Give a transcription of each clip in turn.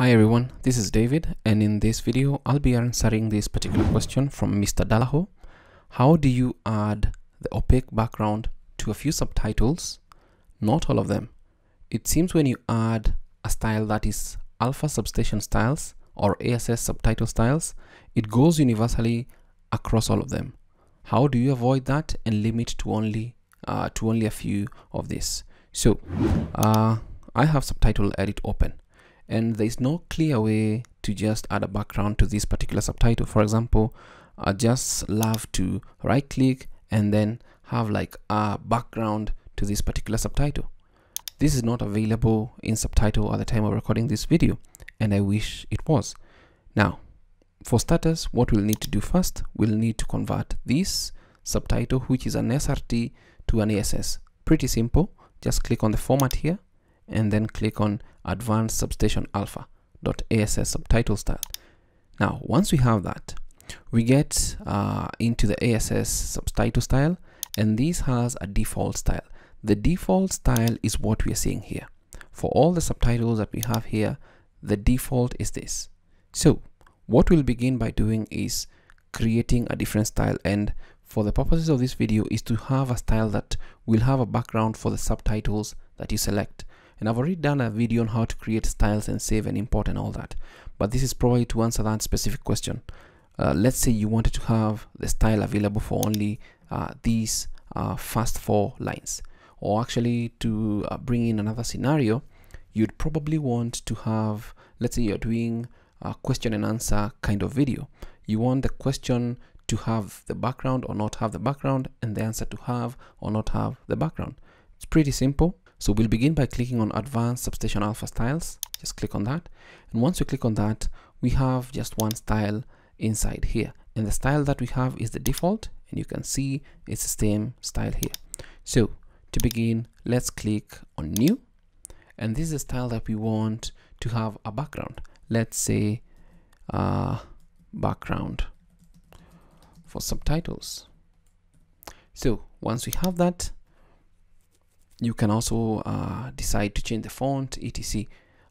Hi everyone, this is David and in this video I'll be answering this particular question from Mr. Dalaho. How do you add the opaque background to a few subtitles? Not all of them. It seems when you add a style that is alpha substation styles or ASS subtitle styles, it goes universally across all of them. How do you avoid that and limit to only uh, to only a few of this? So uh, I have subtitle edit open and there's no clear way to just add a background to this particular subtitle. For example I just love to right click and then have like a background to this particular subtitle. This is not available in subtitle at the time of recording this video and I wish it was. Now for starters what we'll need to do first we'll need to convert this subtitle which is an SRT to an ASS pretty simple. Just click on the format here and then click on advanced substation alpha dot ass subtitle style. Now once we have that we get uh, into the ass subtitle style and this has a default style. The default style is what we are seeing here. For all the subtitles that we have here the default is this. So what we'll begin by doing is creating a different style and for the purposes of this video is to have a style that will have a background for the subtitles that you select and I've already done a video on how to create styles and save and import and all that. But this is probably to answer that specific question. Uh, let's say you wanted to have the style available for only uh, these uh, first four lines. Or actually to uh, bring in another scenario you'd probably want to have let's say you're doing a question and answer kind of video. You want the question to have the background or not have the background and the answer to have or not have the background. It's pretty simple so we'll begin by clicking on advanced substation alpha styles. Just click on that. And once you click on that, we have just one style inside here. And the style that we have is the default. And you can see it's the same style here. So to begin, let's click on new. And this is the style that we want to have a background. Let's say uh, background for subtitles. So once we have that, you can also uh, decide to change the font etc.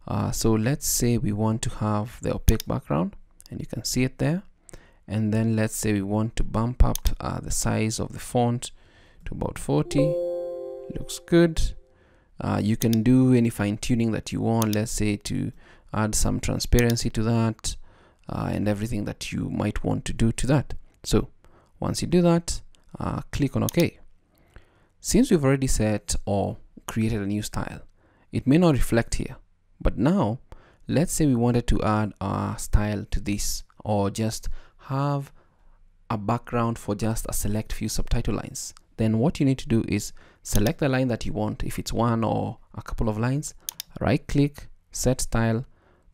Uh, so let's say we want to have the opaque background and you can see it there. And then let's say we want to bump up uh, the size of the font to about 40 looks good. Uh, you can do any fine-tuning that you want. Let's say to add some transparency to that uh, and everything that you might want to do to that. So once you do that uh, click on OK since we've already set or created a new style, it may not reflect here. But now, let's say we wanted to add a style to this or just have a background for just a select few subtitle lines. Then what you need to do is select the line that you want, if it's one or a couple of lines, right click, set style,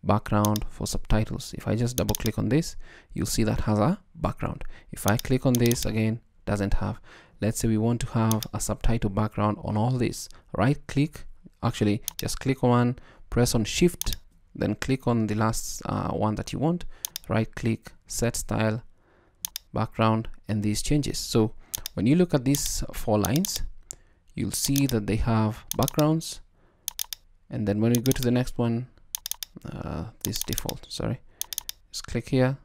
background for subtitles. If I just double click on this, you'll see that has a background. If I click on this again, doesn't have let's say we want to have a subtitle background on all this. Right click actually just click on press on shift then click on the last uh, one that you want. Right click set style background and these changes. So when you look at these four lines you'll see that they have backgrounds. And then when we go to the next one uh, this default sorry just click here.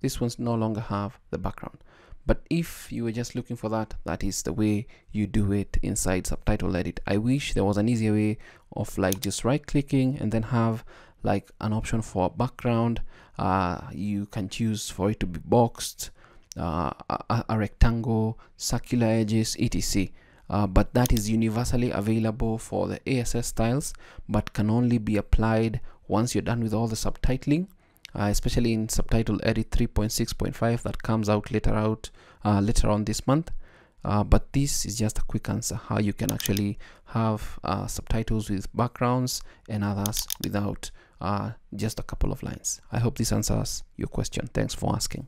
This one's no longer have the background but if you were just looking for that that is the way you do it inside subtitle edit. I wish there was an easier way of like just right clicking and then have like an option for background. Uh, you can choose for it to be boxed uh, a, a, rectangle circular edges etc. Uh, but that is universally available for the ASS styles but can only be applied once you're done with all the subtitling uh, especially in subtitle edit 3.6.5 that comes out later out uh, later on this month. Uh, but this is just a quick answer how you can actually have uh, subtitles with backgrounds and others without uh, just a couple of lines. I hope this answers your question. Thanks for asking